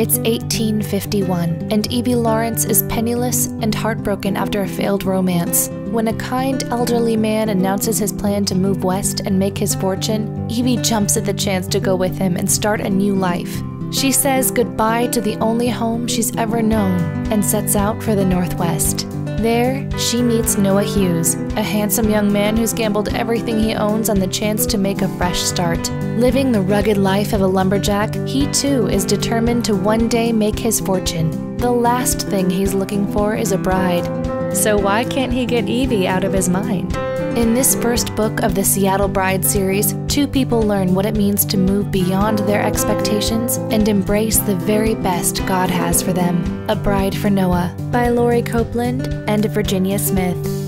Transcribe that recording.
It's 1851, and Evie Lawrence is penniless and heartbroken after a failed romance. When a kind elderly man announces his plan to move west and make his fortune, Evie jumps at the chance to go with him and start a new life. She says goodbye to the only home she's ever known and sets out for the Northwest. There, she meets Noah Hughes, a handsome young man who's gambled everything he owns on the chance to make a fresh start. Living the rugged life of a lumberjack, he too is determined to one day make his fortune. The last thing he's looking for is a bride. So why can't he get Evie out of his mind? In this first book of the Seattle Bride series, two people learn what it means to move beyond their expectations and embrace the very best God has for them. A Bride for Noah by Lori Copeland and Virginia Smith.